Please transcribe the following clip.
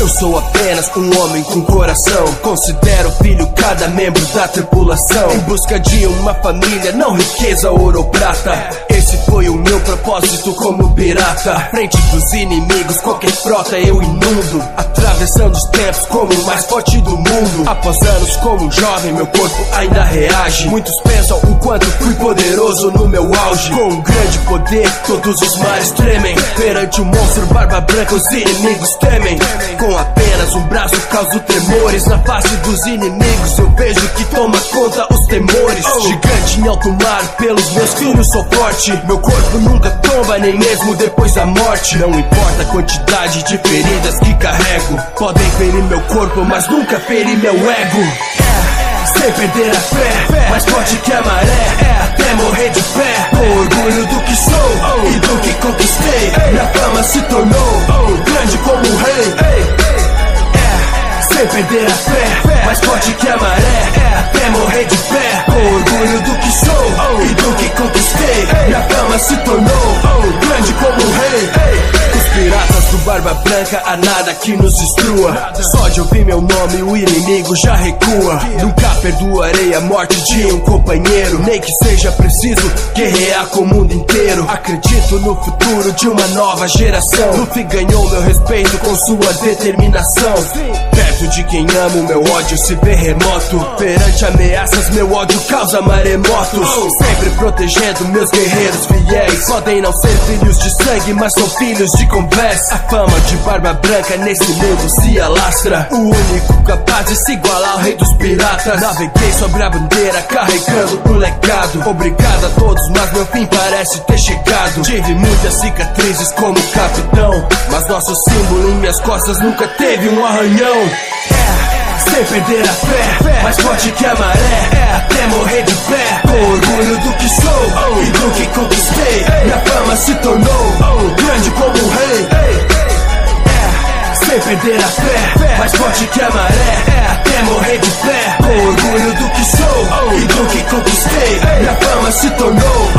Eu sou apenas um homem com coração. Considero filho cada membro da tripulação. Em busca de uma família, não riqueza, ouro ou prata. Esse foi o meu propósito como pirata. Frente dos inimigos, qualquer frota eu inundo. Atravessando os tempos como o mais forte do mundo. Após anos como um jovem, meu corpo ainda reage. Muitos pensam o quanto fui poderoso no meu auge. Com um grande poder, todos os mares tremem. Perante o monstro barba branca, os inimigos temem. Com apenas um braço, causo tremores. Na face dos inimigos, eu vejo que toma conta os temores. Gigante em alto mar, pelos meus filhos sou forte. Meu corpo nunca tomba, nem mesmo depois da morte. Não importa a quantidade de feridas que carrego. Podem ferir meu corpo, mas nunca ferir meu ego. Sem perder a fé, mais forte que a maré. Até morrer de pé, com orgulho do que sou e do que conquistei. Minha fama se tornou grande como um rei. É, sem perder a fé, mais forte que a maré. Até morrer de pé, com orgulho do que sou e do que conquistei. Minha fama se tornou Barba Branca, há nada que nos destrua. Só de ouvir meu nome, o inimigo já recua. Nunca perdoarei a morte de um companheiro. Nem que seja preciso guerrear com o mundo inteiro. Acredito no futuro de uma nova geração. Luffy ganhou meu respeito com sua determinação. De quem amo, meu ódio se vê remoto. Perante ameaças, meu ódio causa maremotos. Sempre protegendo meus guerreiros fiéis. Podem não ser filhos de sangue, mas são filhos de conversa. A fama de barba branca nesse mundo se alastra. O único capaz de se igualar ao rei dos piratas. Naveguei sobre a bandeira, carregando um legado. Obrigado a todos, mas meu fim parece ter chegado. Tive muitas cicatrizes como capitão. Mas nosso símbolo em minhas costas nunca teve um arranhão. É, sem perder a fé, mais forte que a maré. Até morrer de pé, com orgulho do que sou e do que conquistei. Minha fama se tornou grande como um rei. É, sem perder a fé, mais forte que a maré. Até morrer de pé, com orgulho do que sou e do que conquistei. Minha fama se tornou